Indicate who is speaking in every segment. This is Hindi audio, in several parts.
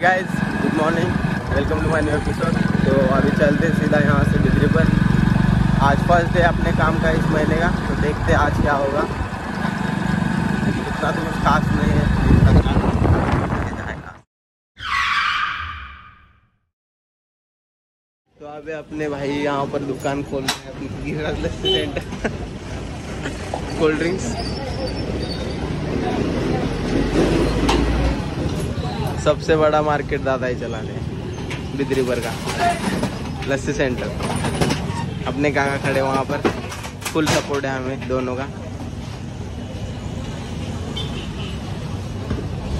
Speaker 1: Guys good morning welcome to my new episode तो अभी चलते सीधा यहाँ से बिजली पर। आज फ़र्स्ट डे अपने काम का इस महीने का। तो देखते हैं आज क्या होगा। इतना तो कुछ खास नहीं है। तो अभी अपने भाई यहाँ पर दुकान खोल रहे हैं। कोल्ड ड्रिंक्स सबसे बड़ा मार्केट दादा ही चला रहे बिद्रीबर का। लस्सी सेंटर। अपने काका खड़े वहाँ पर। फुल सपोर्ट है हमें दोनों का।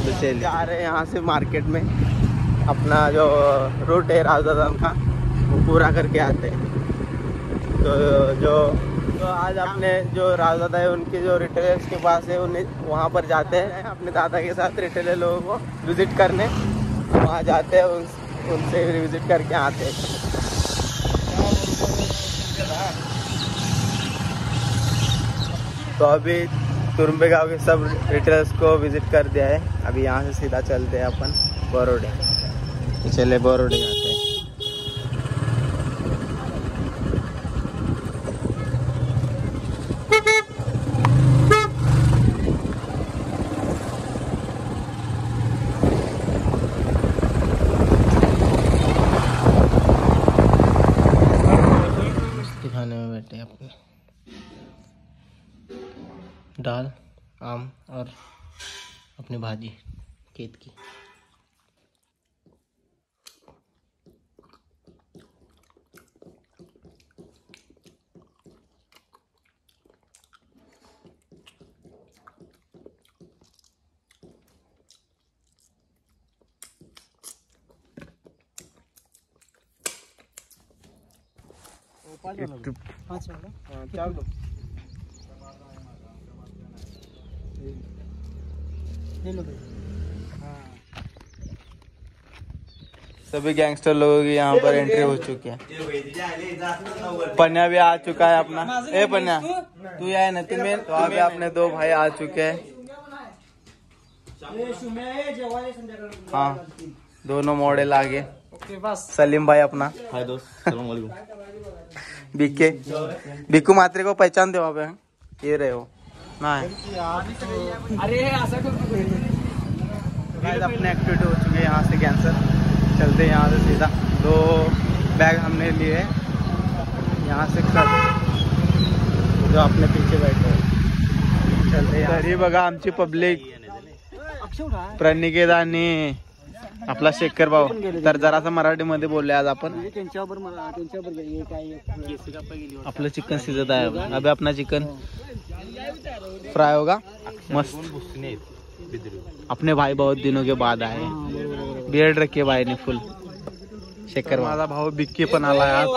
Speaker 1: तो चलिए। जा रहे हैं यहाँ से मार्केट में। अपना जो रूट है राजदान का, वो पूरा करके आते हैं। तो जो तो आज अपने जो राजदादा है उनके जो रिटेलर्स के पास है उन्हें वहाँ पर जाते हैं अपने दादा के साथ रिटेलर लोगों को विज़िट करने। वहाँ जाते हैं उन, विज़िट करके आते हैं। तो अभी तुरंबे गाँव के सब रिटेलर्स को विज़िट कर दिया है। अभी यहाँ से सीधा चलते हैं अपन बोरोडे चले बोरोडे जाते हैं खाने अपने दाल आम और अपनी भाजी खेत की। सभी गैंगस्टर लोगों की यहाँ पर एंट्री हो चुकी है। पन्या भी आ चुका है अपना। ए पन्या तू। आए ना? तुम्हें तो अभी अपने दो भाई आ चुके हैं। हाँ दोनों मॉडल आगे। सलीम भाई अपना।
Speaker 2: हाय दोस्त
Speaker 1: बीके बिक्कू मात्रे को पहचान दे वहाँ पे ये रहे हो। ना
Speaker 3: अरे असं करू
Speaker 1: गाइस अपने एक्टिविटी हो चुकी है यहाँ से कैंसर चलते हैं यहाँ से सीधा। दो बैग हमने लिए। यहाँ से कर जो अपने पीछे बैठे हैं। चलते हैं तरी बघा आमची पब्लिक प्रणिकेत आणि आपला शेखर भाऊ तर जरासा मराठीमध्ये बोलले आज आपण.
Speaker 3: त्यांच्यावर त्यांच्यावर काय
Speaker 1: आपलं चिकन शिजत आहे. अभी अपना चिकन. फ्राय होगा? मस्त. अपने भाई बहुत दिनों के बाद आए बियर्ड रखे भाई ने फुल शेखर माझा भाऊ बिक्की पण आला आज.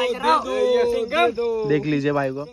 Speaker 1: देख लीजिए भाई को.